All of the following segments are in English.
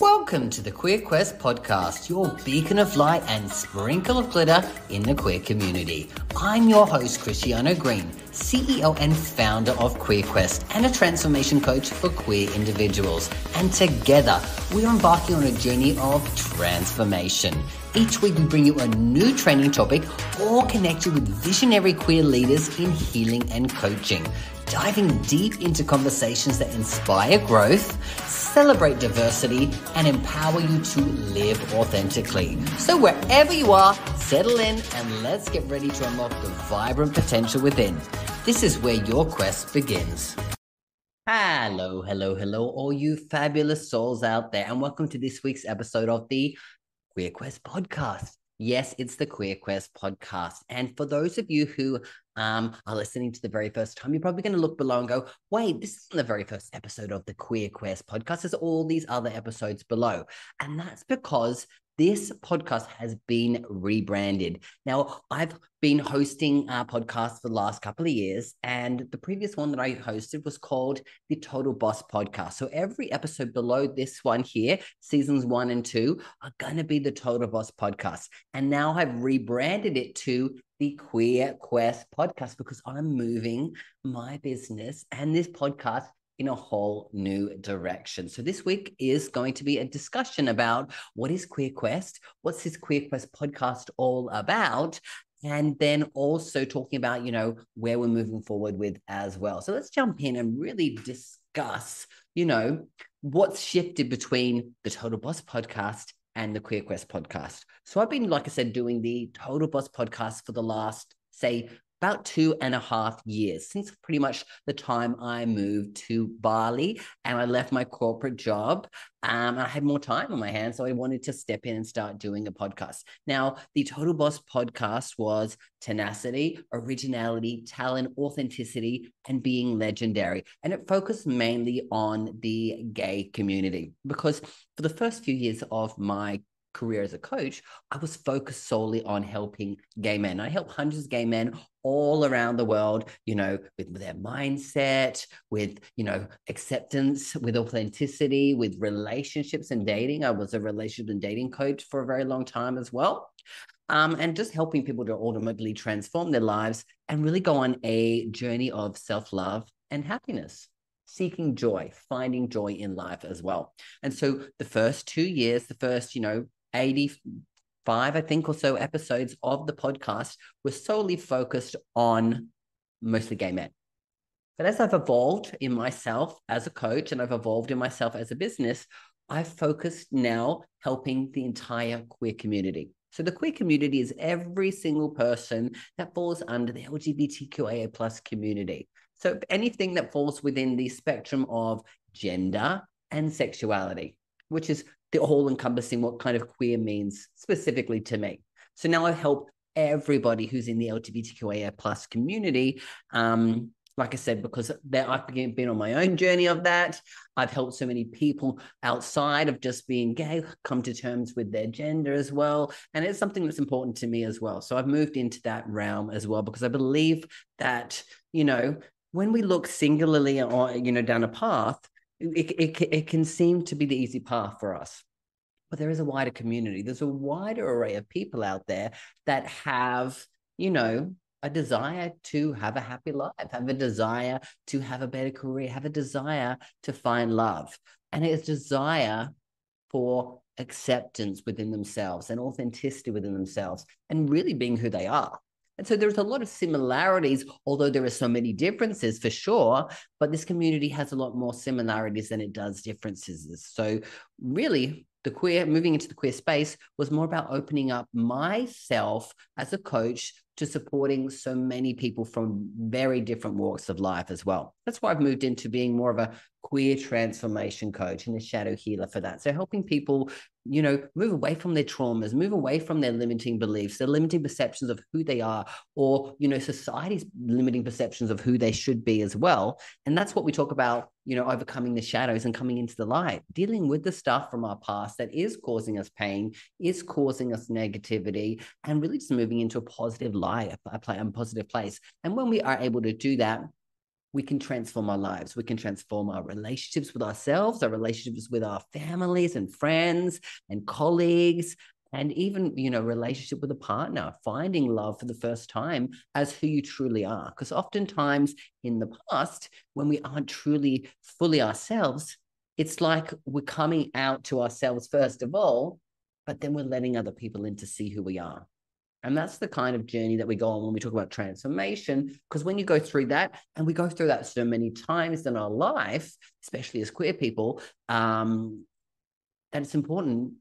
Welcome to the Queer Quest podcast, your beacon of light and sprinkle of glitter in the queer community. I'm your host, Christiano Green, CEO and founder of Queer Quest and a transformation coach for queer individuals. And together, we're embarking on a journey of transformation. Each week, we bring you a new training topic or connect you with visionary queer leaders in healing and coaching diving deep into conversations that inspire growth, celebrate diversity, and empower you to live authentically. So, wherever you are, settle in and let's get ready to unlock the vibrant potential within. This is where your quest begins. Hello, hello, hello, all you fabulous souls out there, and welcome to this week's episode of the Queer Quest podcast. Yes, it's the Queer Quest podcast. And for those of you who um, are listening to the very first time, you're probably going to look below and go, wait, this isn't the very first episode of the Queer Quest podcast. There's all these other episodes below. And that's because this podcast has been rebranded. Now, I've been hosting our podcast for the last couple of years, and the previous one that I hosted was called the Total Boss Podcast. So every episode below this one here, seasons one and two, are going to be the Total Boss Podcast. And now I've rebranded it to the Queer Quest Podcast because I'm moving my business and this podcast in a whole new direction. So this week is going to be a discussion about what is Queer Quest, what's this Queer Quest podcast all about, and then also talking about, you know, where we're moving forward with as well. So let's jump in and really discuss, you know, what's shifted between the Total Boss podcast and the Queer Quest podcast. So I've been, like I said, doing the Total Boss podcast for the last, say, about two and a half years since pretty much the time I moved to Bali and I left my corporate job. Um, I had more time on my hands, so I wanted to step in and start doing a podcast. Now, the Total Boss podcast was tenacity, originality, talent, authenticity, and being legendary. And it focused mainly on the gay community because for the first few years of my career as a coach, I was focused solely on helping gay men. I help hundreds of gay men all around the world, you know, with their mindset, with, you know, acceptance, with authenticity, with relationships and dating. I was a relationship and dating coach for a very long time as well. Um, and just helping people to ultimately transform their lives and really go on a journey of self love and happiness seeking joy, finding joy in life as well. And so the first two years, the first, you know, 85, I think, or so episodes of the podcast were solely focused on mostly gay men. But as I've evolved in myself as a coach and I've evolved in myself as a business, I've focused now helping the entire queer community. So the queer community is every single person that falls under the LGBTQIA plus community. So anything that falls within the spectrum of gender and sexuality, which is the all encompassing what kind of queer means specifically to me. So now I help everybody who's in the LGBTQIA plus community. Um, like I said, because I've been on my own journey of that. I've helped so many people outside of just being gay come to terms with their gender as well. And it's something that's important to me as well. So I've moved into that realm as well because I believe that, you know, when we look singularly or, you know, down a path, it, it, it can seem to be the easy path for us. But there is a wider community. There's a wider array of people out there that have, you know, a desire to have a happy life, have a desire to have a better career, have a desire to find love, and a desire for acceptance within themselves and authenticity within themselves and really being who they are. And so there's a lot of similarities, although there are so many differences for sure, but this community has a lot more similarities than it does differences. So really, the queer moving into the queer space was more about opening up myself as a coach to supporting so many people from very different walks of life as well. That's why I've moved into being more of a queer transformation coach and a shadow healer for that. So helping people, you know, move away from their traumas, move away from their limiting beliefs, their limiting perceptions of who they are, or, you know, society's limiting perceptions of who they should be as well. And that's what we talk about, you know, overcoming the shadows and coming into the light, dealing with the stuff from our past that is causing us pain, is causing us negativity, and really just moving into a positive life, a, a positive place. And when we are able to do that, we can transform our lives. We can transform our relationships with ourselves, our relationships with our families and friends and colleagues, and even you know relationship with a partner finding love for the first time as who you truly are because oftentimes in the past when we aren't truly fully ourselves it's like we're coming out to ourselves first of all but then we're letting other people in to see who we are and that's the kind of journey that we go on when we talk about transformation. Because when you go through that, and we go through that so many times in our life, especially as queer people, um, that it's important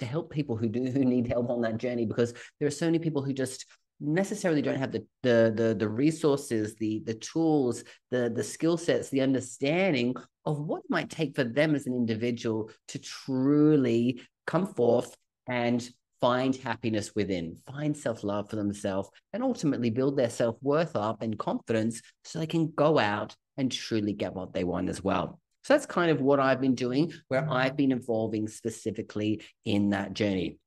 to help people who do who need help on that journey because there are so many people who just necessarily don't have the the the, the resources the the tools the the skill sets the understanding of what it might take for them as an individual to truly come forth and find happiness within find self-love for themselves and ultimately build their self-worth up and confidence so they can go out and truly get what they want as well so that's kind of what I've been doing, where. I've been evolving specifically in that journey.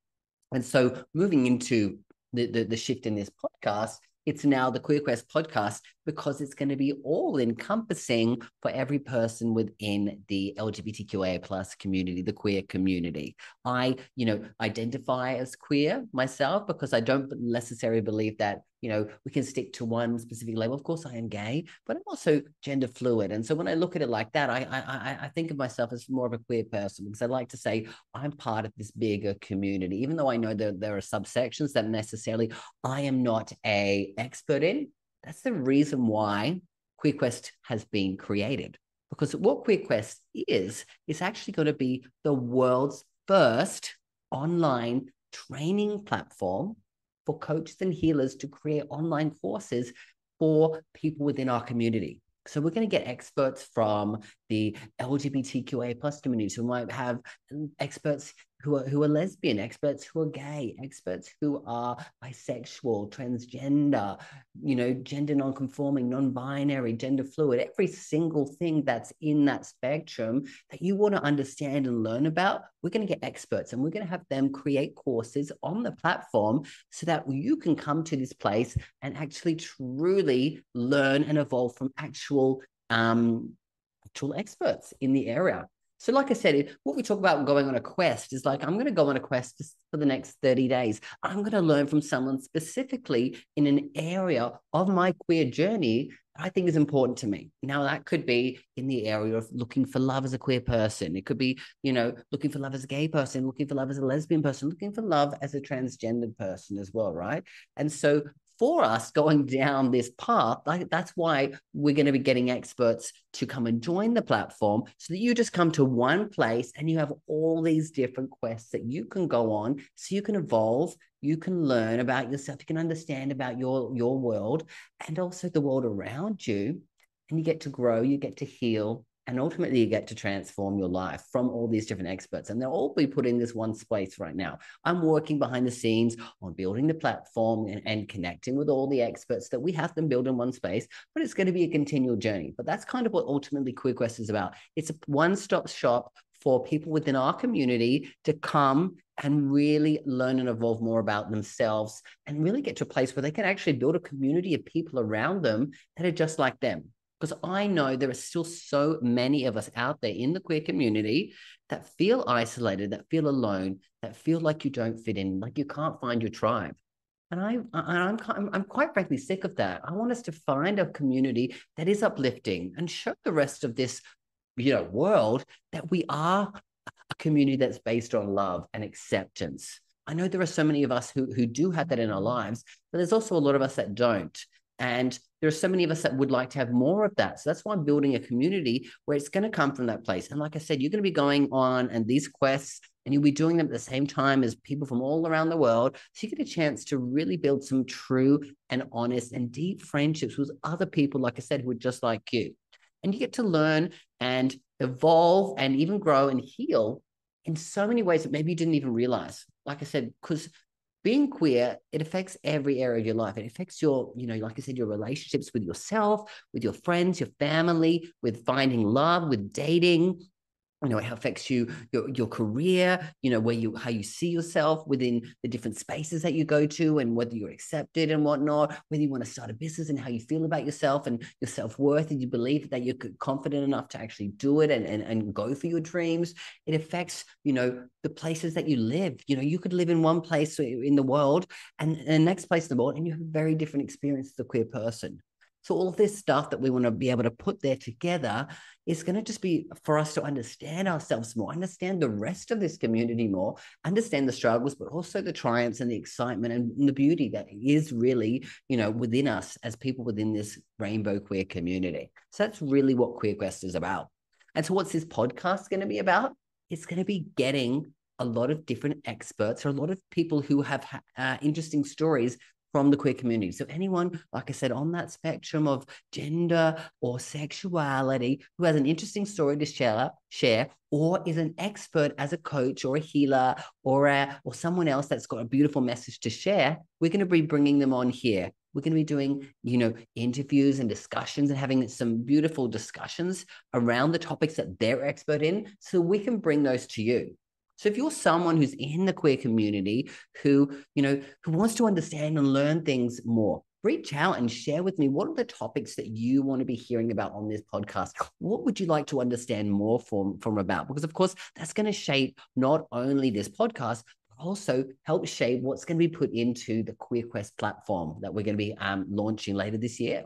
And so moving into the, the, the shift in this podcast, it's now the Queer Quest podcast because it's going to be all encompassing for every person within the LGBTQIA plus community, the queer community. I, you know, identify as queer myself because I don't necessarily believe that you know, we can stick to one specific label. Of course, I am gay, but I'm also gender fluid. And so when I look at it like that, I I, I think of myself as more of a queer person because I like to say I'm part of this bigger community, even though I know that there are subsections that necessarily I am not a expert in. That's the reason why QueerQuest has been created. Because what QueerQuest is, is actually going to be the world's first online training platform for coaches and healers to create online courses for people within our community. So we're going to get experts from the LGBTQA plus community. So we might have um, experts who are who are lesbian, experts who are gay, experts who are bisexual, transgender, you know, gender non-conforming, non-binary, gender fluid, every single thing that's in that spectrum that you want to understand and learn about, we're going to get experts and we're going to have them create courses on the platform so that you can come to this place and actually truly learn and evolve from actual um actual experts in the area. So, like I said, what we talk about going on a quest is like, I'm going to go on a quest for the next 30 days. I'm going to learn from someone specifically in an area of my queer journey that I think is important to me. Now, that could be in the area of looking for love as a queer person. It could be, you know, looking for love as a gay person, looking for love as a lesbian person, looking for love as a transgendered person as well, right? And so, for us going down this path. Like, that's why we're going to be getting experts to come and join the platform so that you just come to one place and you have all these different quests that you can go on so you can evolve you can learn about yourself you can understand about your your world and also the world around you and you get to grow you get to heal and ultimately you get to transform your life from all these different experts and they'll all be put in this one space right now. I'm working behind the scenes on building the platform and, and connecting with all the experts that we have them build in one space but it's going to be a continual journey. But that's kind of what ultimately queerquest is about. It's a one-stop shop for people within our community to come and really learn and evolve more about themselves and really get to a place where they can actually build a community of people around them that are just like them because I know there are still so many of us out there in the queer community that feel isolated, that feel alone, that feel like you don't fit in, like you can't find your tribe. And I, I'm, I'm quite frankly sick of that. I want us to find a community that is uplifting and show the rest of this, you know, world that we are a community that's based on love and acceptance. I know there are so many of us who, who do have that in our lives, but there's also a lot of us that don't. And there are so many of us that would like to have more of that. So that's why I'm building a community where it's going to come from that place. And like I said, you're going to be going on and these quests and you'll be doing them at the same time as people from all around the world. So you get a chance to really build some true and honest and deep friendships with other people, like I said, who are just like you. And you get to learn and evolve and even grow and heal in so many ways that maybe you didn't even realize. Like I said, because being queer, it affects every area of your life. It affects your, you know, like I said, your relationships with yourself, with your friends, your family, with finding love, with dating, you know, it affects you, your, your career, you know, where you, how you see yourself within the different spaces that you go to and whether you're accepted and whatnot, whether you want to start a business and how you feel about yourself and your self-worth and you believe that you're confident enough to actually do it and, and, and go for your dreams. It affects, you know, the places that you live. You know, you could live in one place uh, in the world and, and the next place in the world and you have a very different experience as a queer person. So all of this stuff that we want to be able to put there together is going to just be for us to understand ourselves more, understand the rest of this community more, understand the struggles, but also the triumphs and the excitement and the beauty that is really, you know, within us as people within this rainbow queer community. So that's really what Queer Quest is about. And so what's this podcast going to be about? It's going to be getting a lot of different experts or a lot of people who have uh, interesting stories from the queer community. So anyone, like I said, on that spectrum of gender or sexuality who has an interesting story to share, share, or is an expert as a coach or a healer or a, or someone else that's got a beautiful message to share, we're going to be bringing them on here. We're going to be doing, you know, interviews and discussions and having some beautiful discussions around the topics that they're expert in, so we can bring those to you. So if you're someone who's in the queer community who, you know, who wants to understand and learn things more, reach out and share with me what are the topics that you want to be hearing about on this podcast? What would you like to understand more from from about? Because of course that's going to shape not only this podcast but also help shape what's going to be put into the queerquest platform that we're going to be um, launching later this year.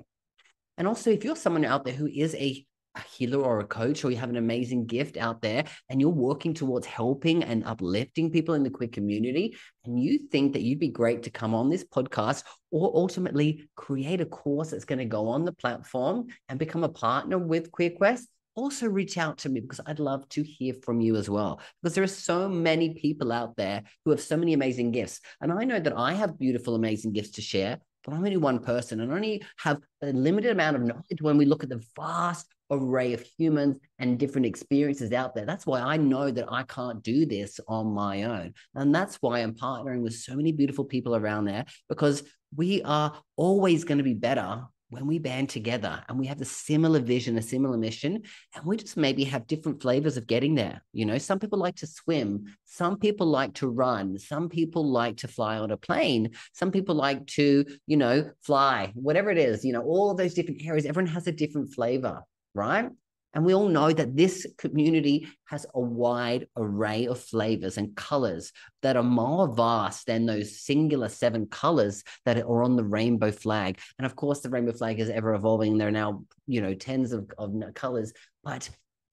And also if you're someone out there who is a a healer or a coach or you have an amazing gift out there and you're working towards helping and uplifting people in the queer community and you think that you'd be great to come on this podcast or ultimately create a course that's going to go on the platform and become a partner with queerquest also reach out to me because I'd love to hear from you as well. Because there are so many people out there who have so many amazing gifts. And I know that I have beautiful, amazing gifts to share, but I'm only one person and only have a limited amount of knowledge when we look at the vast array of humans and different experiences out there. That's why I know that I can't do this on my own. And that's why I'm partnering with so many beautiful people around there because we are always going to be better when we band together and we have a similar vision, a similar mission, and we just maybe have different flavors of getting there. You know, some people like to swim, some people like to run, some people like to fly on a plane, some people like to, you know, fly, whatever it is, you know, all of those different areas, everyone has a different flavor right? And we all know that this community has a wide array of flavors and colors that are more vast than those singular seven colors that are on the rainbow flag. And of course, the rainbow flag is ever evolving. There are now, you know, tens of, of colors, but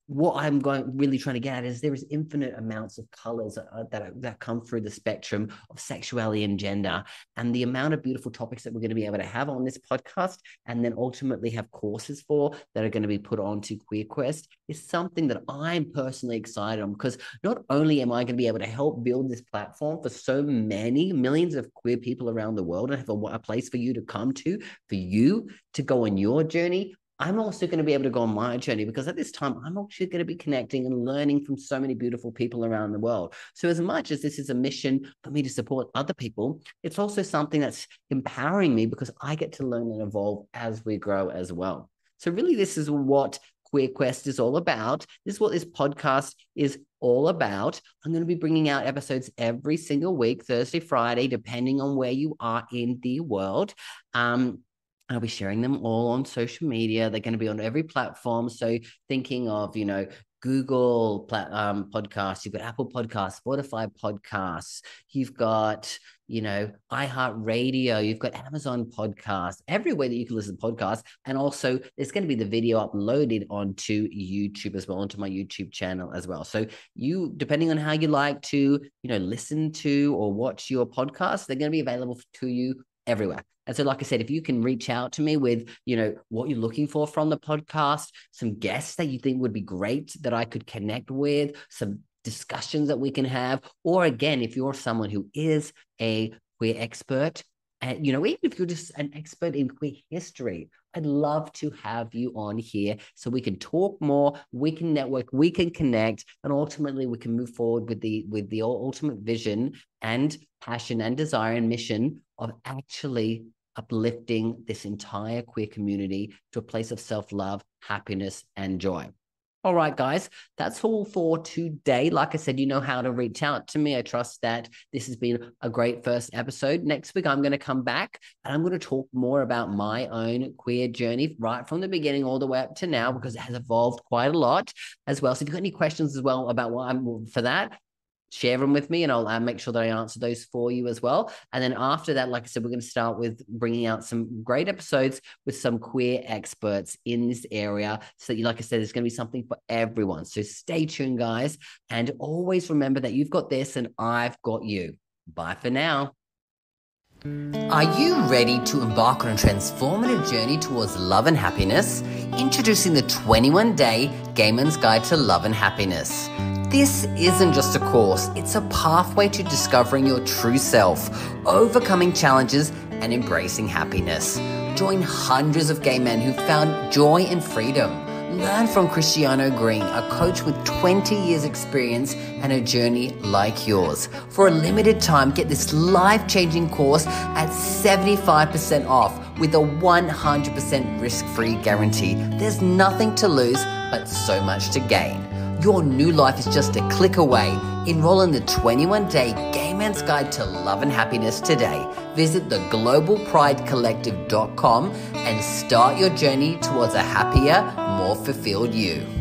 what I'm going really trying to get at is there is infinite amounts of colors uh, that that come through the spectrum of sexuality and gender, and the amount of beautiful topics that we're going to be able to have on this podcast, and then ultimately have courses for that are going to be put onto QueerQuest is something that I'm personally excited on because not only am I going to be able to help build this platform for so many millions of queer people around the world and have a, a place for you to come to, for you to go on your journey, I'm also going to be able to go on my journey because at this time, I'm actually going to be connecting and learning from so many beautiful people around the world. So, as much as this is a mission for me to support other people, it's also something that's empowering me because I get to learn and evolve as we grow as well. So, really, this is what Queer Quest is all about. This is what this podcast is all about. I'm going to be bringing out episodes every single week, Thursday, Friday, depending on where you are in the world. Um, I'll be sharing them all on social media. They're going to be on every platform. So thinking of, you know, Google plat- um, podcasts, you've got Apple Podcasts, Spotify podcasts, you've got, you know, iHeartRadio, you've got Amazon podcasts, everywhere that you can listen to podcasts. And also, there's going to be the video uploaded onto YouTube as well, onto my YouTube channel as well. So, you, depending on how you like to, you know, listen to or watch your podcast, they're going to be available to you everywhere. And so, like I said, if you can reach out to me with, you know, what you're looking for from the podcast, some guests that you think would be great that I could connect with, some discussions that we can have, or again, if you're someone who is a queer expert, and you know, even if you're just an expert in queer history, I'd love to have you on here so we can talk more, we can network, we can connect, and ultimately we can move forward with the with the ultimate vision and passion and desire and mission of actually uplifting this entire queer community to a place of self love, happiness, and joy. All right, guys, that's all for today. Like I said, you know how to reach out to me. I trust that this has been a great first episode. Next week, I'm going to come back and I'm going to talk more about my own queer journey right from the beginning all the way up to now because it has evolved quite a lot as well. So if you've got any questions as well about what I'm for that, share them with me and I'll make sure that I answer those for you as well. And then after that, like I said, we're going to start with bringing out some great episodes with some queer experts in this area. So that, like I said, there's going to be something for everyone. So stay tuned, guys. And always remember that you've got this and I've got you. Bye for now. Are you ready to embark on a transformative journey towards love and happiness? Introducing the 21 day Gay Men's Guide to Love and Happiness. This isn't just a course, it's a pathway to discovering your true self, overcoming challenges, and embracing happiness. Join hundreds of gay men who found joy and freedom. Learn from Christiano Green, a coach with 20 years' experience and a journey like yours. For a limited time, get this life changing course at 75% off with a 100% risk free guarantee. There's nothing to lose, but so much to gain. Your new life is just a click away. Enroll in the 21 day Gay Man's Guide to Love and Happiness today. Visit theglobalpridecollective.com and start your journey towards a happier, more fulfilled you.